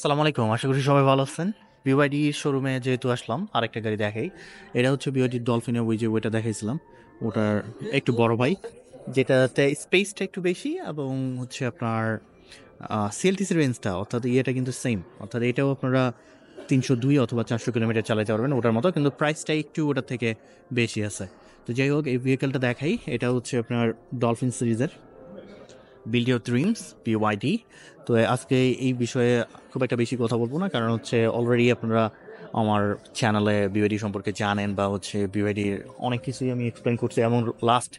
সালাম আলাইকুম, আশা করি সবাই ভালো আছেন। বিওয়াইডি শোরুমে যেহেতু আসলাম, আরেকটা গাড়ি দেখাই। এটা হচ্ছে বিওয়াইডি ডলফিনের ওই যে ওইটা দেখাইছিলাম। ওটার একটু বড় ভাই যেটাতে স্পেসটা একটু বেশি এবং হচ্ছে আপনার সিএলটিসি রেঞ্জটা অর্থাৎ ইয়েটা কিন্তু সেম অর্থাৎ এটাও আপনারা তিনশো দুই অথবা চারশো কিলোমিটার চালাতে পারবেন ওটার মতো, কিন্তু প্রাইসটা একটু ওটার থেকে বেশি আছে। তো যাই হোক, এই ভেহিকেলটা দেখাই। এটা হচ্ছে আপনার ডলফিন সিরিজের বিল্ড ইউর ড্রিমস বিওয়াইডি তো আজকে এই বিষয়ে খুব একটা বেশি কথা বলব না, কারণ হচ্ছে অলরেডি আপনারা আমার চ্যানেলে বিওয়াইডি সম্পর্কে জানেন বা হচ্ছে বিওয়াইডির অনেক কিছুই আমি এক্সপ্লেন করছি। এবং লাস্ট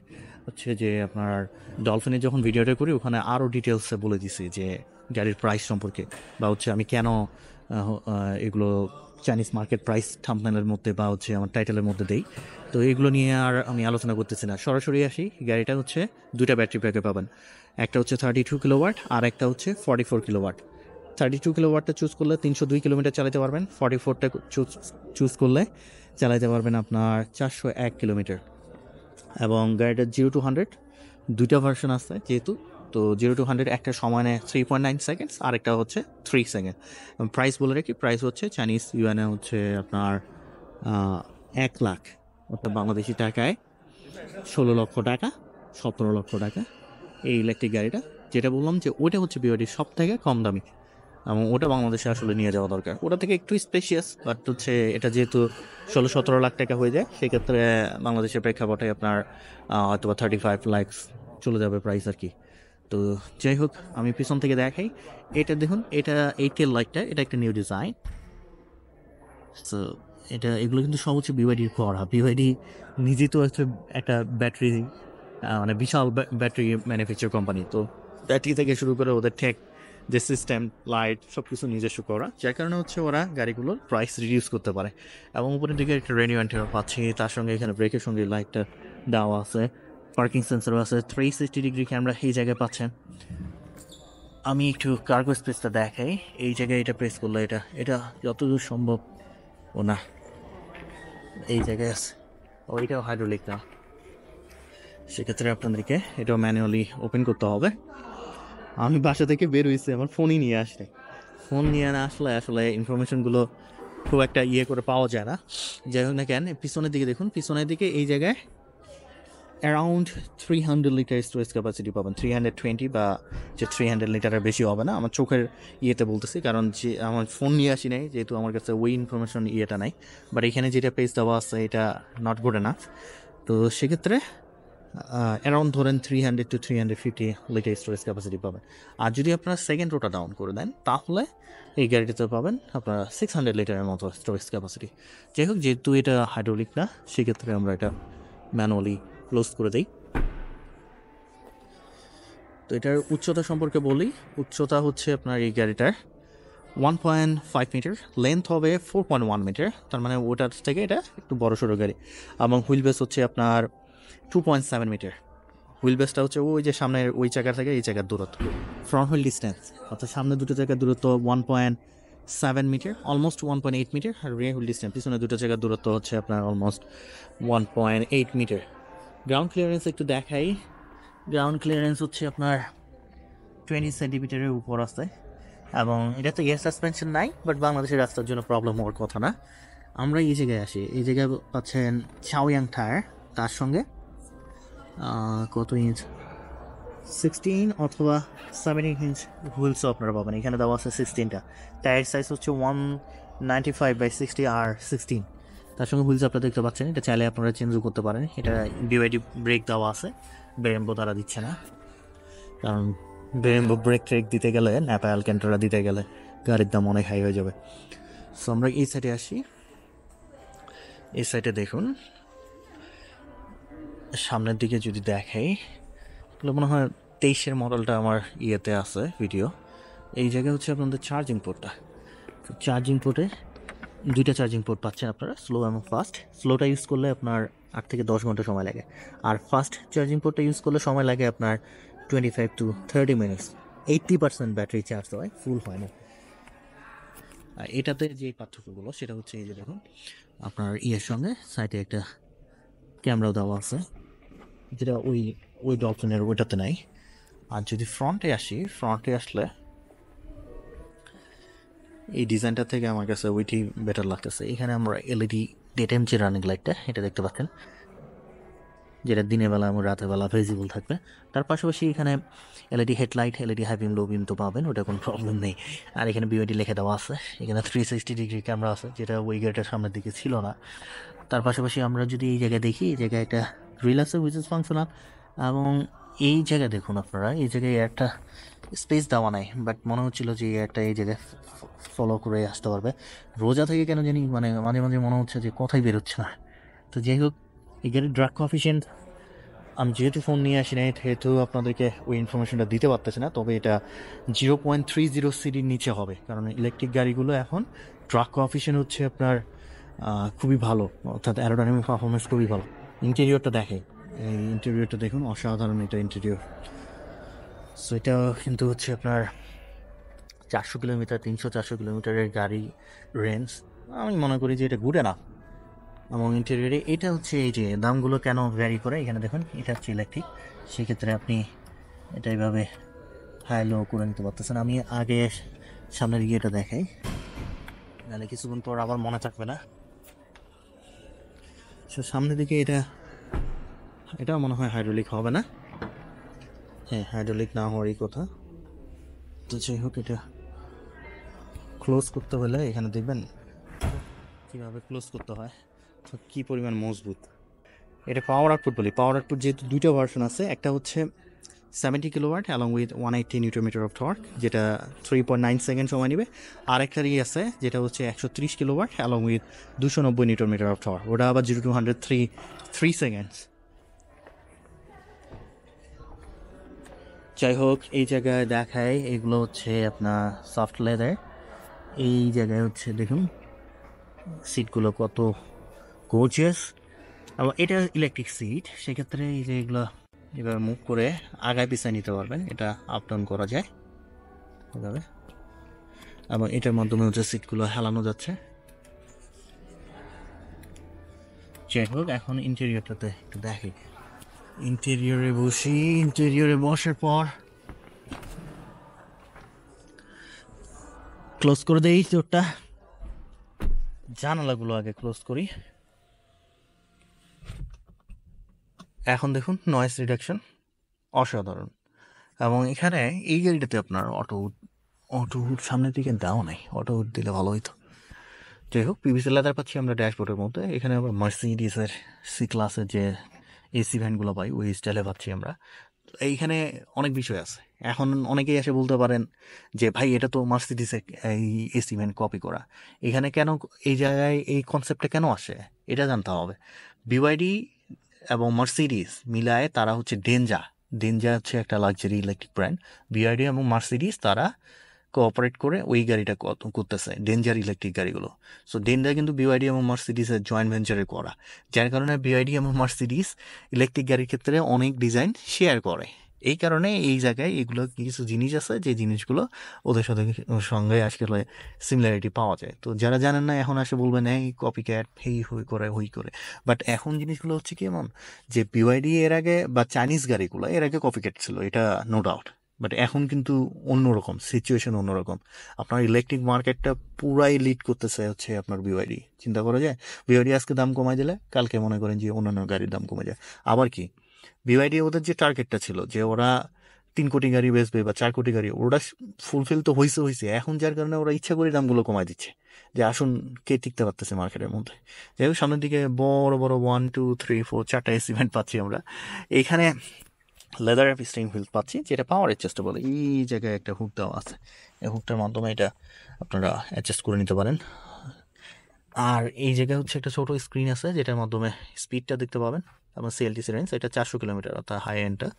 হচ্ছে যে আপনার ডলফিনের যখন ভিডিওটা করি, ওখানে আরও ডিটেলসে বলে দিছি যে গাড়ির প্রাইস সম্পর্কে বা হচ্ছে আমি কেন এগুলো চাইনিজ মার্কেট প্রাইস থাম্বনেলের মধ্যে বা হচ্ছে আমার টাইটেলের মধ্যে দেই। তো এগুলো নিয়ে আর আমি আলোচনা করতেছি না। সরাসরি আসি, গাড়িটা হচ্ছে দুইটা ব্যাটারি প্যাকে পাবেন। একটা হচ্ছে থার্টি টু কিলোওয়াট আর একটা হচ্ছে forty four kilowatt thirty two কিলোওয়াটটা choose করলে তিনশো দুই কিলোমিটার চালাতে পারবেন। ফর্টি ফোরটা চুজ চুজ করলে চালাতে পারবেন আপনার চারশো এক কিলোমিটার এবং গাড়িটার জিরো টু হান্ড্রেড দুইটা ভার্সন আছে যেহেতু তো জিরো টু হান্ড্রেড একটা সময় নেয় থ্রি পয়েন্ট নাইন সেকেন্ডস আরেকটা হচ্ছে থ্রি সেকেন্ড প্রাইস বলে রাখি প্রাইস হচ্ছে চাইনিজ ইউএনএ হচ্ছে আপনার এক লাখ, অর্থাৎ বাংলাদেশি টাকায় ষোলো লক্ষ টাকা, সতেরো লক্ষ টাকা এই ইলেকট্রিক গাড়িটা। যেটা বললাম যে ওটা হচ্ছে বিওডির সব থেকে কম দামি এবং ওটা বাংলাদেশে আসলে নিয়ে যাওয়া দরকার। ওটা থেকে একটু স্পেশিয়াস বাট হচ্ছে এটা যেহেতু ষোলো সতেরো লাখ টাকা হয়ে যায়, সেক্ষেত্রে বাংলাদেশের প্রেক্ষাপটে আপনার হয়তো বা থার্টি ফাইভ লাখস চলে যাবে প্রাইস আর কি। তো যাই হোক, আমি পিছন থেকে দেখাই। এটা দেখুন, এটা এই টেল লাইটটা এটা একটা নিউ ডিজাইন সো এটা, এগুলো কিন্তু সব হচ্ছে বিওয়াইডির করা। বিওয়াইডি নিজে তো হচ্ছে একটা ব্যাটারি মানে বিশাল ব্যাটারি ম্যানুফ্যাকচার কোম্পানি তো ব্যাটারি থেকে শুরু করে ওদের টেক যে সিস্টেম লাইট সব কিছু নিজস্ব করা। যার কারণে হচ্ছে ওরা গাড়িগুলোর প্রাইস রিডিউস করতে পারে। এবং উপরের দিকে একটা রেডিও অ্যান্টেনা পাচ্ছি, তার সঙ্গে এখানে ব্রেকের সঙ্গে লাইটটা দেওয়া আছে। পার্কিং সেন্সারও আছে থ্রি সিক্সটি ডিগ্রি ক্যামেরা এই জায়গায় পাচ্ছেন। আমি একটু কার্গো স্পেসটা দেখাই। এই জায়গায় এটা প্রেস করল এটা এটা যতদূর সম্ভব। ও না, এই জায়গায় আছে। ওইটাও হাইড্রোলিক না। সেক্ষেত্রে আপনাদেরকে এটাও ম্যানুয়ালি ওপেন করতে হবে। আমি বাসা থেকে বের হয়েছি, আমার ফোনই নিয়ে আসলে ফোন নিয়ে না আসলে আসলে ইনফরমেশনগুলো খুব একটা ইয়ে করে পাওয়া যায় না। যাই হোক না কেন, পিছনের দিকে দেখুন, পিছনের দিকে এই জায়গায় around three hundred litre storage capacity পাবেন। থ্রি হান্ড্রেড টোয়েন্টি বা যে থ্রি হান্ড্রেড লিটারের বেশি হবে না, আমার চোখের ইয়েতে বলতেছি, কারণ যে আমার ফোন নিয়ে আসি নাই, যেহেতু আমার কাছে ওই ইনফরমেশন ইয়েটা নাই। বাট এখানে যেটা পেজ দেওয়া আছে, এটা নট গুড এনাফ তো সেক্ষেত্রে অ্যারাউন্ড ধরেন three hundred to three hundred fifty litre storage capacity পাবেন। আর যদি আপনারা সেকেন্ড রোটা ডাউন করে দেন, তাহলে এই গাড়িটাতে পাবেন আপনারা সিক্স হান্ড্রেড লিটারের মতো স্টোরেজ ক্যাপাসিটি যাই হোক, যেহেতু এটা হাইড্রোলিক না, সেক্ষেত্রে আমরা এটা ম্যানুয়ালি ক্লোজ করে দিই। তো এটার উচ্চতা সম্পর্কে বলি। উচ্চতা হচ্ছে আপনার এই গাড়িটার one point five metre length হবে ফোর পয়েন্ট ওয়ান মিটার তার মানে ওটার থেকে এটা একটু বড় সড়ো গাড়ি। এবং হুইল বেস হচ্ছে আপনার two point seven metre wheel বেসটা হচ্ছে ওই যে সামনের ওই জায়গা থেকে এই জায়গার দূরত্ব। ফ্রন্ট হুইল ডিস্টেন্স অর্থাৎ সামনে দুটো জায়গার দূরত্ব one point seven metre almost one point eight metre আর রিয়ার হুইল ডিস্টেন্স পিছনে দুটো জায়গার দূরত্ব হচ্ছে আপনার almost one point eight metre ground clearance একটু দেখাই। গ্রাউন্ড ক্লিয়ারেন্স হচ্ছে আপনার টোয়েন্টি সেন্টিমিটারের উপর আছে। এবং এটা তো এয়ার সাসপেনশন নাই বাট বাংলাদেশের রাস্তার জন্য প্রবলেম হওয়ার কথা না। আমরা এই জায়গায় আসি। এই জায়গায় পাচ্ছেন চাওয়াং টায়ার তার সঙ্গে কত ইঞ্চ সিক্সটিন অথবা সেভেন্টিন ইঞ্চ হুইলসও আপনারা পাবেন। এখানে দেওয়া আছে সিক্সটিনটা টায়ার সাইজ হচ্ছে one ninety five by sixty R sixteen তার সঙ্গে হুইলস আপনারা দেখতে পাচ্ছেন, এটা চাইলে আপনারা চেঞ্জও করতে পারেন। এটা বিওয়াইডি ব্রেক দেওয়া আছে বেরেম্বো তারা দিচ্ছে না। কারণ বেরেম্বো ব্রেক ট্রেক দিতে গেলে ন্যাপা অ্যালকেন্টারা দিতে গেলে গাড়ির দাম অনেক হাই হয়ে যাবে। সো আমরা এই সাইডে আসি। এই সাইডে দেখুন। সামনের দিকে যদি দেখাই তাহলে মনে হয় তেইশের মডেলটা আমার ইয়েতে আছে ভিডিও এই জায়গায় হচ্ছে আপনাদের চার্জিং পোর্টটা চার্জিং পোর্টে দুইটা চার্জিং পোর্ট পাচ্ছেন আপনারা স্লো এবং ফাস্ট স্লোটা ইউজ করলে আপনার আট থেকে দশ ঘণ্টা সময় লাগে। আর ফাস্ট চার্জিং পোর্টটা ইউজ করলে সময় লাগে আপনার twenty five to thirty minutes eighty percent battery charge হয় ফুল হয় না। আর এটাতে যে পার্থক্যগুলো, সেটা হচ্ছে এই যে দেখুন, আপনার ইয়ের সঙ্গে সাইডে একটা ক্যামেরাও দেওয়া আছে। যেটা ওই ওই ডলফিনের ওইটাতে নাই। আর যদি ফ্রন্টে আসি ফ্রন্টে আসলে এই ডিজাইনটা থেকে আমার কাছে ওইটি বেটার লাগতেছে। এখানে আমরা এলইডি ডে টাইম যে রানিং লাইটটা এটা দেখতে পাচ্ছেন, যেটা দিনের বেলা এবং রাতের বেলা ভিজিবল থাকবে। তার পাশাপাশি এখানে LED headlight LED high low beam তো পাবেন, ওটা কোনো প্রবলেম নেই। আর এখানে বিওডি লিখে দেওয়া আছে, এখানে থ্রি সিক্সটি ডিগ্রি ক্যামেরা আছে, যেটা ওই গেটের সামনের দিকে ছিল না। তার পাশাপাশি আমরা যদি এই জায়গায় দেখি, এই জায়গায় একটা রিল আছে উইচ ইজ ফাংশনাল এবং এই জায়গায় দেখুন আপনারা, এই জায়গায় একটা স্পেস দেওয়া নাই বাট মনে হচ্ছিল যে একটা এই জায়গায় ফলো করে আসতে পারবে। রোজা থেকে কেন জানি মানে মাঝে মাঝে মনে হচ্ছে যে কথাই বেরোচ্ছে না। তো যাই হোক গাড়ির ড্রাগ কফিসিয়েন্ট আমি যেহেতু ফোন নিয়ে আসি নাই, সেহেতু আপনাদেরকে ওই ইনফরমেশনটা দিতে পারতেছে না, তবে এটা জিরো পয়েন্ট থ্রি জিরো সিডির নিচে হবে, কারণ ইলেকট্রিক গাড়িগুলো এখন ট্রাক কফিসিয়েন্ট হচ্ছে আপনার খুবই ভালো, অর্থাৎ অ্যারোডাইনামিক পারফরমেন্স খুবই ভালো। ইন্টেরিয়রটা দেখে, এই ইন্টেরিয়রটা দেখুন, অসাধারণ এটা ইন্টেরিয়র সো এটা কিন্তু হচ্ছে আপনার চারশো কিলোমিটার, তিনশো, চারশো কিলোমিটারের গাড়ি রেঞ্জ আমি মনে করি যে এটা ঘুরে না এবং ইন্টেরিয়রে এটা হচ্ছে এই যে দামগুলো কেন ভ্যারি করে, এখানে দেখুন, এটা হচ্ছে ইলেকট্রিক সেক্ষেত্রে আপনি এটা এইভাবে হাই লো করে নিতে পারতেছেন। আমি আগে সামনের ইয়েটা দেখাই। নাহলে কিছুক্ষণ পর আবার মনে থাকবে না। সো সামনের দিকে এটা এটা মনে হয় হাইড্রোলিক হবে না। হ্যাঁ হাইড্রোলিক না হওয়ারই কথা। তো যাই হোক, এটা ক্লোজ করতে হলে এখানে দেখবেন কীভাবে ক্লোজ করতে হয়। তো কী পরিমাণ মজবুত। এটা পাওয়ার আউটপুট বলি। পাওয়ার আউটপুট যেহেতু দুইটা ভার্সন আছে, একটা হচ্ছে seventy kilowatt along with one eighty newton metre of torque যেটা থ্রি পয়েন্ট নাইন সেকেন্ড সময় নেবে। আর একটারই আছে, যেটা হচ্ছে একশো ত্রিশ কিলোওয়াট অ্যালং উইথ দুশো নব্বই নিউটোমিটার অফ টর্ক ওটা আবার zero to hundred three three seconds যাই হোক এই জায়গায় দেখায় এগুলো হচ্ছে আপনার সফট লেদার এই জায়গায় হচ্ছে দেখুন সিটগুলো কত গোর্জিয়াস এবং এটা ইলেকট্রিক সিট সেক্ষেত্রে এই যে এগুলো এবার মুভ করে আগায় পিছায় নিতে পারবেন, এটা আপ ডাউন করা যায়। এভাবে। এবং এটার মাধ্যমে হচ্ছে সিটগুলো হেলানো যাচ্ছে। যাই হোক এখন ইন্টেরিয়রটাতে একটু দেখি। ইন্টেরিয়রে বসি ইন্টেরিয়রে বসার পর ক্লোজ করে দেই চোরটা জানালাগুলো আগে ক্লোজ করি। এখন দেখুন নয়েস রিডাকশন অসাধারণ। এবং এখানে এই গাড়িটাতে আপনার অটো অটো হুড সামনের দিকে দাও নাই অটো হুড দিলে ভালো হইতো। যাই হোক পিভিসি লেদার পাচ্ছি আমরা ড্যাশবোর্ডের মধ্যে। এখানে আবার মার্সিডিসের সি ক্লাসের যে এসি ভ্যানগুলো পাই, ওই স্টাইলে পাচ্ছি আমরা। এইখানে অনেক বিষয় আছে। এখন অনেকেই এসে বলতে পারেন যে, ভাই, এটা তো মার্সিডিসের এই এসি ভ্যান কপি করা। এখানে কেন, এই জায়গায় এই কনসেপ্টটা কেন আসে? এটা জানতে হবে। বিওয়াইডি এবং মার্সিডিস মিলায় তারা হচ্ছে ডেঞ্জা ডেঞ্জা হচ্ছে একটা লাক্সারি ইলেকট্রিক ব্র্যান্ড বিআইডি এবং মার্সিডিস তারা কোঅপারেট করে ওই গাড়িটা করতেছে ডেঞ্জার ইলেকট্রিক গাড়িগুলো। সো ডেঞ্জার কিন্তু বিআইডি এবং মার্সিডিসের জয়েন্ট ভেঞ্চারে করা। যার কারণে বিআইডি এবং মার্সিডিস ইলেকট্রিক গাড়ির ক্ষেত্রে অনেক ডিজাইন শেয়ার করে। এই কারণে এই জায়গায় এগুলো কিছু জিনিস আছে, যে জিনিসগুলো ওদের সাথে সঙ্গে আসলে সিমিলারিটি পাওয়া যায়। তো যারা জানেন না, এখন আসে বলবেন, এই কপি ক্যাট হেই হই করে হই করে। বাট এখন জিনিসগুলো হচ্ছে কি এমন, যে বিওয়াইডি এর আগে বা চাইনিজ গাড়িগুলো, এর আগে কপি ক্যাট ছিল, এটা নো ডাউট বাট এখন কিন্তু অন্যরকম সিচুয়েশন অন্যরকম। আপনার ইলেকট্রিক মার্কেটটা পুরাই লিড করতেছে হচ্ছে আপনার বিওয়াইডি চিন্তা করা যায়? বিওয়াইডি আজকে দাম কমাই দিলে, কালকে মনে করেন যে অন্যান্য গাড়ির দাম কমে যায়। আবার কি? বিওয়াইডি ওদের যে টার্গেটটা ছিল, যে ওরা তিন কোটি গাড়ি বেচবে বা চার কোটি গাড়ি, ওরা ফুলফিল তো হয়েছে হয়েছে এখন যার কারণে ওরা ইচ্ছা করে দামগুলো কমায় দিচ্ছে। যে আসুন, কে টিকতে পারতেছে মার্কেটের মধ্যে? যাই হোক, সামনের দিকে বড় বড় ওয়ান টু থ্রি ফোর চারটা এসিমেন্ট পাচ্ছি আমরা। এখানে লেদার স্টিং হুইল পাচ্ছি, যেটা পাওয়ার অ্যাডজাস্ট বলে। এই জায়গায় একটা হুক দেওয়া আছে। এই হুকটার মাধ্যমে এটা আপনারা অ্যাডজাস্ট করে নিতে পারেন। আর এই জায়গায় হচ্ছে একটা ছোট স্ক্রিন আছে, যেটার মাধ্যমে স্পিডটা দেখতে পাবেন। এবং সিএলটিসি রেঞ্জ এটা চারশো কিলোমিটার, অর্থাৎ হাই এন্ডটা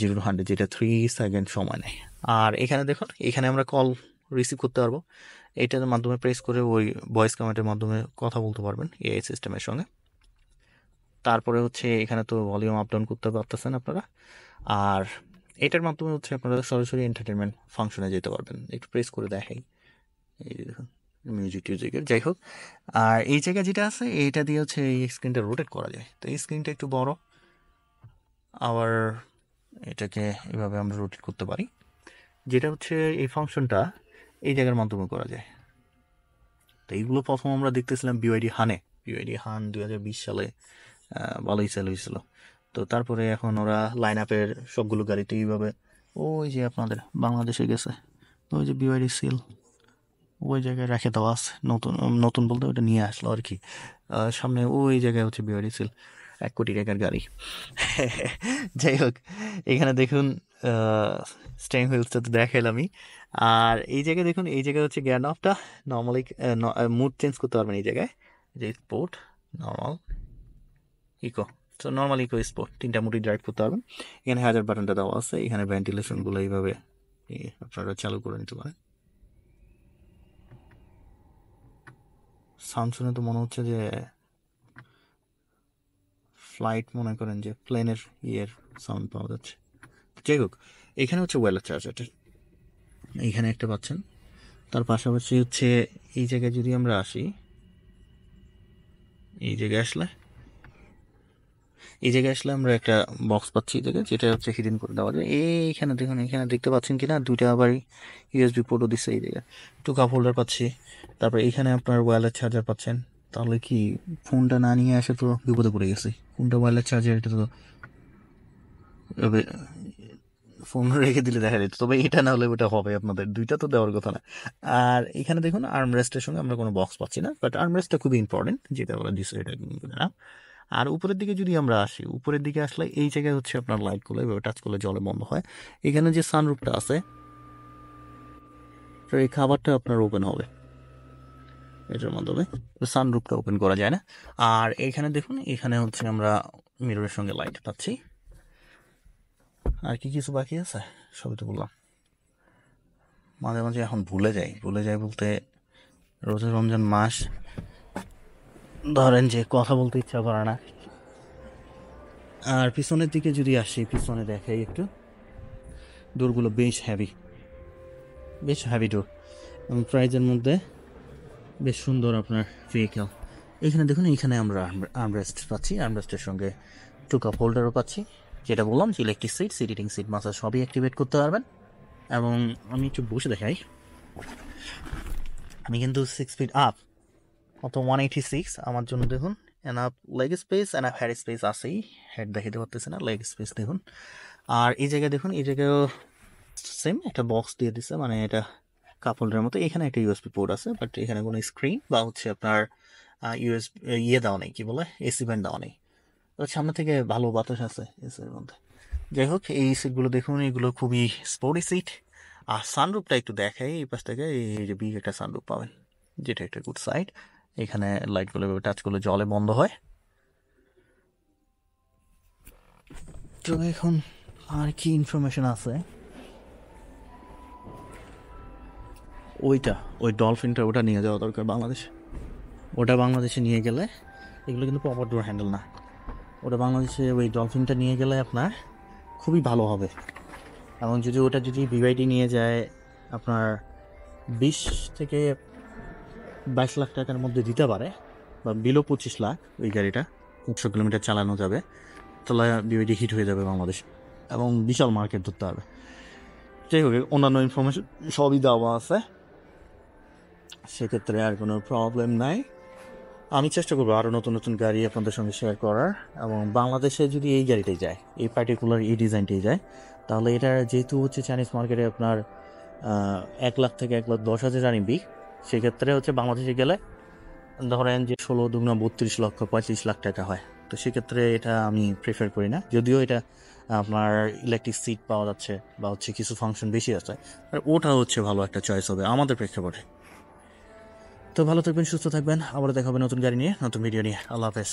জিরো হান্ড্রেড যেটা থ্রি সেকেন্ড সময় নেয়। আর এখানে দেখুন, এখানে আমরা কল রিসিভ করতে পারব। এইটার মাধ্যমে প্রেস করে ওই ভয়েস কমেন্টের মাধ্যমে কথা বলতে পারবেন এআই সিস্টেমের সঙ্গে। তারপরে হচ্ছে এখানে তো ভলিউম আপ ডাউন করতে পারতেছেন আপনারা। আর এটার মাধ্যমে হচ্ছে আপনারা সরাসরি এন্টারটেনমেন্ট ফাংশনে যেতে পারবেন। একটু প্রেস করে দেখাই। এই দেখুন মিউজিক টিউজিকের। যাই হোক, আর এই জায়গায় যেটা আছে, এইটা দিয়ে হচ্ছে এই স্ক্রিনটা রোটেট করা যায়। তো এই স্ক্রিনটা একটু বড়। আবার এটাকে এভাবে আমরা রোটেট করতে পারি। যেটা হচ্ছে এই ফাংশনটা এই জায়গার মাধ্যমে করা যায়। তো এইগুলো প্রথম আমরা দেখতেছিলাম বিওয়াইডি হানে বিওয়াইডি হান দু হাজার বিশ সালে ভালোই সেল হয়েছিল। তো তারপরে এখন ওরা লাইন আপের সবগুলো গাড়িতে এইভাবে ওই যে আপনাদের বাংলাদেশে গেছে, ওই যে বিওয়াইডি সিল ওই জায়গায় রেখে দেওয়া আছে, নতুন নতুন বলতে ওটা নিয়ে আসলো আর কি। সামনে ওই জায়গায় হচ্ছে বিওয়াইডি সিল এক কোটি টাকার গাড়ি। যাই হোক, এখানে দেখুন স্টেইং হুইলসটা তো দেখাইলামই। আর এই জায়গায় দেখুন, এই জায়গায় হচ্ছে গিয়ার অফটা নর্মালি মুড চেঞ্জ করতে পারবেন এই জায়গায়। যে স্পোর্ট নর্মাল ইকো। তো নর্মাল ইকো স্পোর্ট তিনটা মুডি ড্রাইভ করতে পারবেন এখানে হাজার বাটনটা দেওয়া আছে। এখানে ভেন্টিলেশনগুলো এইভাবে আপনারা চালু করে নিতে পারেন। সাউন্ড শুনে তো মনে হচ্ছে যে ফ্লাইট মনে করেন যে প্লেনের ইয়ের সাউন্ড পাওয়া যাচ্ছে। যাই হোক, এখানে হচ্ছে ওয়েলার চার্জারটা এইখানে একটা পাচ্ছেন। তার পাশাপাশি হচ্ছে, এই জায়গায় যদি আমরা আসি, এই জায়গায় আসলে এই জায়গায় আসলে আমরা একটা বক্স পাচ্ছি এই জায়গায় যেটা হচ্ছে হিডেন করে দেওয়া যায় এইখানে দেখুন এখানে দেখতে পাচ্ছেন কিনা? দুইটা আবার ইউএসবি পোর্টও দিচ্ছে এই জায়গায়। টু কাপ হোল্ডার পাচ্ছি। তারপর এখানে আপনার ওয়্যারলেস চার্জার পাচ্ছেন। তাহলে কি ফোনটা না নিয়ে আসে তো বিপদে পড়ে গেছি। ফোনটা ওয়্যারলেস চার্জার এটা তো ফোন রেখে দিলে দেখা যেত। তবে এটা না হলে ওটা হবে আপনাদের। দুইটা তো দেওয়ার কথা না। আর এখানে দেখুন আর্মরেস্টের সঙ্গে আমরা কোনো বক্স পাচ্ছি না। বাট আর্ম রেস্টটা খুবই ইম্পর্টেন্ট যেটা বলা দিচ্ছে এটা না। আর উপরের দিকে যদি আমরা আসি, উপরের দিকে আসলে এই জায়গায় হচ্ছে আপনার লাইটগুলো এভাবে টাচ করলে জলে বন্ধ হয়। এখানে যে সানরুফটা আছে এই খাবারটা আপনার ওপেন হবে। এটার মাধ্যমে সানরুফটা ওপেন করা যায় না। আর এখানে দেখুন, এখানে হচ্ছে আমরা মিররের সঙ্গে লাইট পাচ্ছি। আর কি কিছু বাকি আছে? সবই তো বললাম। মাঝে মাঝে এখন ভুলে যাই। ভুলে যাই বলতে রোজা রমজান মাস ধরেন যে কথা বলতে ইচ্ছা করে না। আর পিছনের দিকে যদি আসি, পিছনে দেখাই একটু। ডোরগুলো বেশ হ্যাভি বেশ হ্যাভি ডোর এবং প্রাইজের মধ্যে বেশ সুন্দর আপনার ভেহিকেল এখানে দেখুন, এখানে আমরা আর্মরেস্ট পাচ্ছি। আর্মরেস্টের সঙ্গে টু কাপ হোল্ডারও পাচ্ছি। যেটা বললাম যে electric seat seating seat massage সবই অ্যাক্টিভেট করতে পারবেন। এবং আমি একটু বসে দেখাই। আমি কিন্তু six feet up to one eighty six আমার জন্য দেখুন enough leg space enough head space আছেই হেড দেখাতে পারতেছে না লেগ স্পেস দেখুন। আর এই জায়গায় দেখুন, এই জায়গায়ও সেম একটা বক্স দিয়ে দিচ্ছে মানে এটা কাপ হোল্ডারের মতো। এখানে একটা ইউএসপি পোর্ট আছে বাট এখানে কোনো স্ক্রিন বা হচ্ছে আপনার ইউএস ইয়ে দেওয়া নেই, কি বলে? এসি ব্যান্ড দেওয়া নেই। তো সামনে থেকে ভালো বাতাস আছে এসির মধ্যে। যাই হোক, এই সিটগুলো দেখুন, এগুলো খুবই স্পোর্টি সিট আর সানরুফটা একটু দেখাই, এই পাশ থেকে, এই যে বিগ একটা সানরুপ পাবেন, যেটা একটা গুড সাইড এখানে লাইটগুলো টাচ করলে জলে বন্ধ হয়। তো এখন আর কি ইনফরমেশন আছে? ওইটা, ওই ডলফিনটা ওটা নিয়ে যাওয়া দরকার বাংলাদেশে। ওটা বাংলাদেশে নিয়ে গেলে এগুলো কিন্তু প্রপার ডোর হ্যান্ডেল না। ওটা বাংলাদেশে ওই ডলফিনটা নিয়ে গেলে আপনার খুবই ভালো হবে। এবং যদি ওটা যদি বিওয়াইডি নিয়ে যায়, আপনার বিশ থেকে বাইশ লাখ টাকার মধ্যে দিতে পারে, বা বিলো পঁচিশ লাখ ওই গাড়িটা, একশো কিলোমিটার চালানো যাবে। তাহলে বিওয়াইডি হিট হয়ে যাবে বাংলাদেশ, এবং বিশাল মার্কেট ধরতে হবে। যাই হোক অন্যান্য ইনফরমেশন সবই দেওয়া আছে। সেক্ষেত্রে আর কোনো প্রবলেম নাই। আমি চেষ্টা করব আরও নতুন নতুন গাড়ি আপনাদের সঙ্গে শেয়ার করার, এবং বাংলাদেশে যদি এই গাড়িটাই যায়, এই পার্টিকুলার এই ডিজাইনটাই যায়, তাহলে এটা যেহেতু হচ্ছে চাইনিজ মার্কেটে আপনার এক লাখ থেকে এক লাখ দশ হাজার আনিবি সেক্ষেত্রে হচ্ছে বাংলাদেশে গেলে ধরেন যে ষোলো দুগুণা বত্রিশ লক্ষ পঁয়ত্রিশ লাখ টাকা হয়। তো সেক্ষেত্রে এটা আমি প্রেফার করি না। যদিও এটা আপনার ইলেকট্রিক সিট পাওয়া যাচ্ছে বা হচ্ছে কিছু ফাংশন বেশি আছে, আর ওটা হচ্ছে ভালো একটা চয়েস হবে আমাদের প্রেক্ষাপটে। তো ভালো থাকবেন, সুস্থ থাকবেন। আবার দেখা হবে নতুন গাড়ি নিয়ে, নতুন ভিডিও নিয়ে। আল্লাহ হাফেজ।